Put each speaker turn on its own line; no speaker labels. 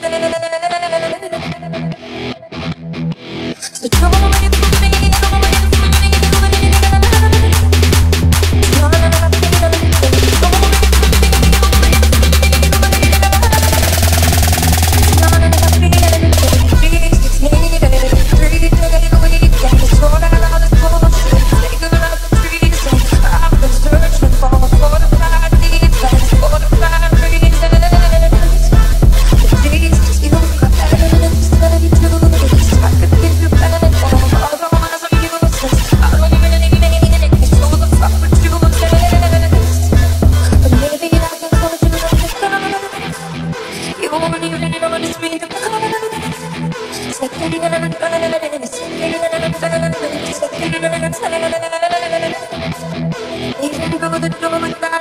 Yes. Even though the